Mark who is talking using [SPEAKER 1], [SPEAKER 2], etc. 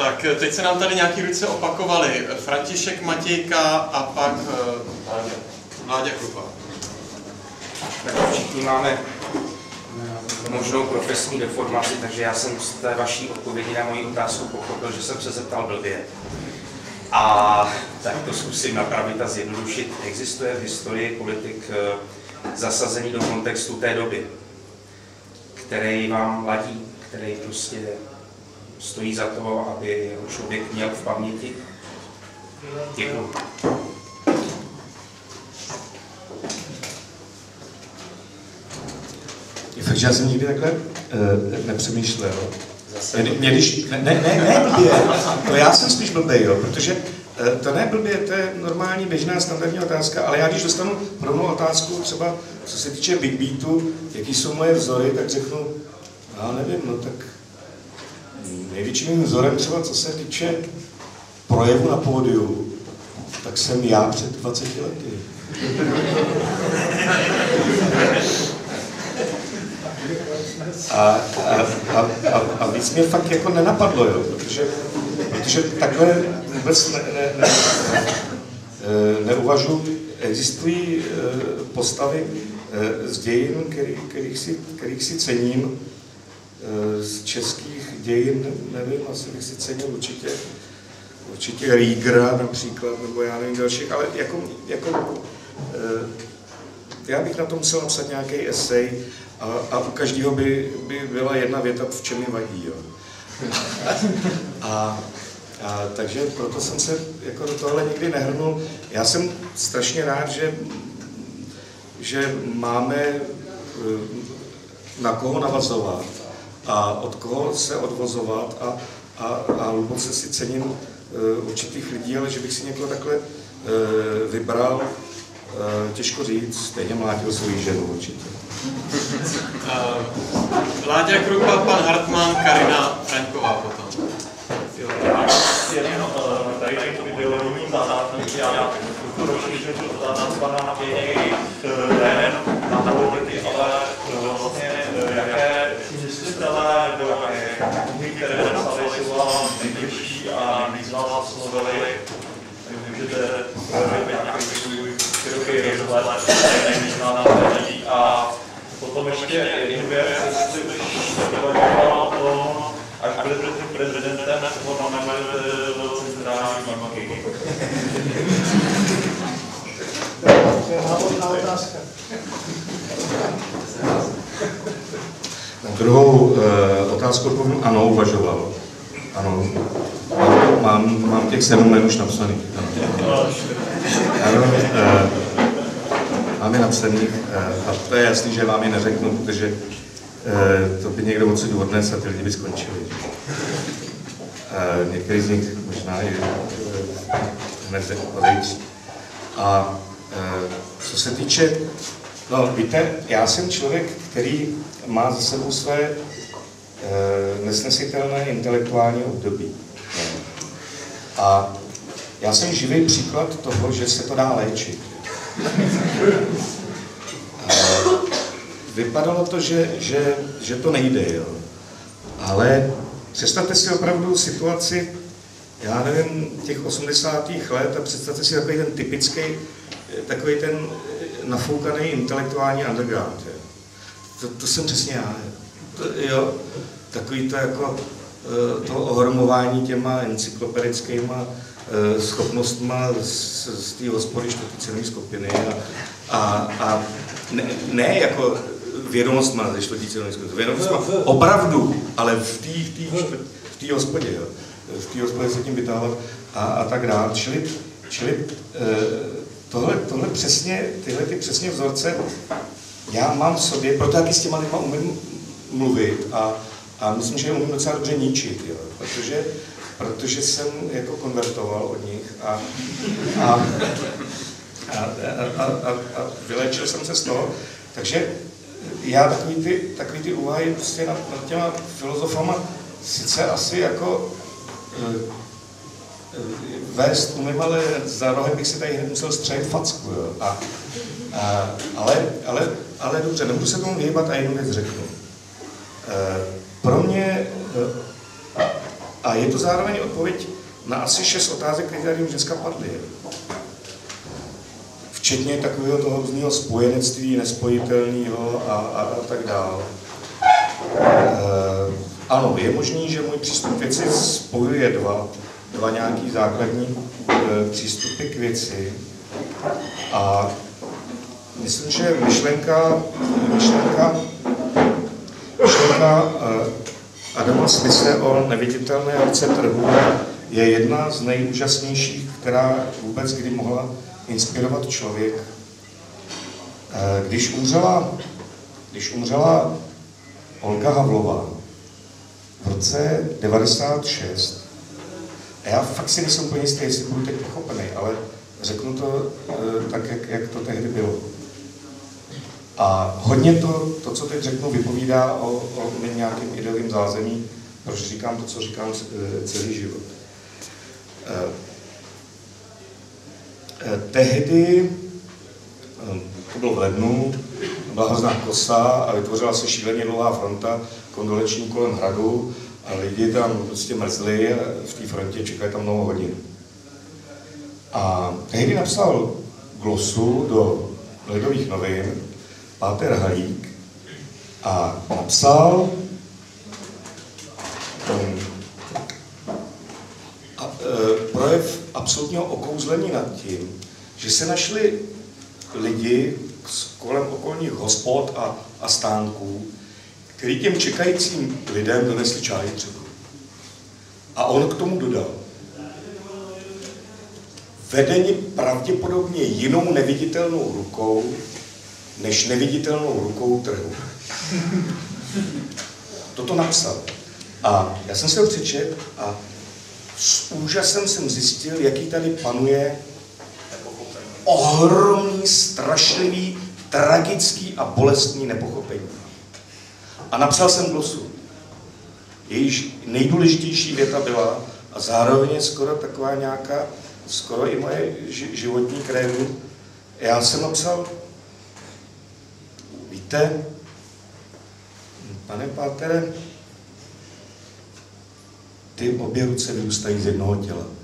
[SPEAKER 1] Tak teď se nám tady nějaký ruce opakovaly. František Matějka a pak uh, Vláďa Krupa.
[SPEAKER 2] Tak všichni máme eh, možnou profesní deformaci, takže já jsem z té vaší odpovědi na moji otázku pochopil, že jsem se zeptal blbě. A tak to zkusím napravit a zjednodušit. Existuje v historii politik eh, zasazený do kontextu té doby, který vám ladí, který prostě stojí za to, aby jeho člověk měl v paměti? Děkuji.
[SPEAKER 3] Fakt, že já jsem nikdy takhle uh, nepřemýšlel. Mě, mě, když, ne, ne, ne, ne blbě, to já jsem spíš blbý, jo, protože uh, to ne blbě, to je normální, běžná, standardní otázka, ale já když dostanu rovnou otázku, třeba co se týče Big Beatu, jaký jsou moje vzory, tak řeknu, já nevím, no tak největším vzorem třeba co se týče projevu na pódiu, tak jsem já před 20 lety. A, a, a, a, a víc mě fakt jako nenapadlo, jo, protože, protože takhle vůbec ne, ne, ne, ne, neuvažuji. Existují e, postavy e, z dějin, který, kterých, si, kterých si cením, z českých dějin, nevím, asi bych si cenil určitě, určitě Rígra například, nebo já nevím dalších, ale jako, jako já bych na tom musel napsat nějaký esej, a, a u každého by, by byla jedna věta, v čem mi vadí. Jo. A, a, takže proto jsem se jako do tohle nikdy nehrnul. Já jsem strašně rád, že, že máme eh, na koho navazovat a od koho se odvozovat a, a, a hluboce si cením uh, určitých lidí, ale že bych si někoho takhle uh, vybral, uh, těžko říct, stejně mlátil svou ženu určitě.
[SPEAKER 1] Uh, Láďa Krupa, pan Hartmann, Karina Franková potom.
[SPEAKER 4] Jo, jen uh, tady k ideologním zadátem, já doporučuji, že to nazvaná je nejen na politiky, ale vlastně jaké myslitelé nebo knihy, které napsali, jsou vám nejbližší a nejvíc vás oslovili, můžete nějaký svůj široký rozhled, nejvíc na a Potom ještě jednu věc, jestli už uvažoval to, až budete prezidentem, ho nominujete do centrální banky.
[SPEAKER 5] Je otázka.
[SPEAKER 3] Na druhou e, otázku povím, ano, uvažoval. Ano, mám, mám těch sedm jmen už napsaných. Ano, ano e, máme napsaných eh, a to je jasný, že vám je neřeknu, protože eh, to by někdo odsud odnes a ty lidi by skončili. Eh, některý z nich možná i hned odejít. A co se týče, no víte, já jsem člověk, který má za sebou své nesnesitelné intelektuální období. A já jsem živý příklad toho, že se to dá léčit. Vypadalo to, že, že, že to nejde, jo. Ale představte si opravdu situaci, já nevím, těch 80. let a představte si takový ten typický, takový ten nafoukaný intelektuální underground. Jo. To, to jsem přesně já. To, jo. Takový to jako eh, to ohromování těma encyklopedickýma Eh, schopnostma z, z té hospody čtvrtý skupiny a, a, a ne, ne jako vědomostma ze čtvrtý skupiny, vědomostma opravdu, ale v té v té hospodě, jo. v té hospodě se tím vytávat a, a tak dále. Čili, čili eh, tohle, tohle přesně, tyhle ty přesně vzorce já mám v sobě, proto taky s těma lidma umím mluvit a, a myslím, že je umím docela dobře ničit, jo. protože protože jsem jako konvertoval od nich a, a, a, a, a, a vylečil jsem se z toho. Takže já takový ty, takový ty úvahy prostě nad, nad těma filozofama sice asi jako e, vést umím, ale za rohem bych si tady musel střelit facku. Jo. A, a, ale, ale, ale dobře, nebudu se tomu vyhýbat a jednu věc řeknu. E, pro mě e, A je to zároveň odpověď na asi šest otázek, které už dneska padly. Včetně takového toho různého spojenectví nespojitelného a, a, a tak dále. E, ano, je možný, že můj přístup věci spojuje dva, dva nějaký základní e, přístupy k věci. A myslím, že myšlenka, myšlenka, myšlenka e, Adama Smise o neviditelné ruce trhu je jedna z nejúžasnějších, která vůbec kdy mohla inspirovat člověk. E, když umřela, když umřela Olga Havlová v roce 96, a já fakt si nejsem úplně jistý, jestli budu teď pochopený, ale řeknu to e, tak, jak, jak to tehdy bylo. A hodně to, to, co teď řeknu, vypovídá o, o mým nějakým ideovým zázemí, proč říkám to, co říkám e, celý život. E, tehdy, to bylo v lednu, byla hrozná kosa a vytvořila se šíleně dlouhá fronta kondoleční kolem hradu a lidi tam prostě mrzli v té frontě, čekají tam mnoho hodin. A tehdy napsal glosu do Lidových novin Páter Halík a napsal um, a, e, projev absolutního okouzlení nad tím, že se našli lidi kolem okolních hospod a, a stánků, který těm čekajícím lidem donesli čaj třeba. A on k tomu dodal. Vedeni pravděpodobně jinou neviditelnou rukou, než neviditelnou rukou trhu. Toto napsal. A já jsem si ho přečet a s úžasem jsem zjistil, jaký tady panuje ohromný, strašlivý, tragický a bolestný nepochopení. A napsal jsem glosu. Jejíž nejdůležitější věta byla, a zároveň je skoro taková nějaká, skoro i moje životní krédu, já jsem napsal, víte, pane Pátere, ty obě ruce vyrůstají z jednoho těla.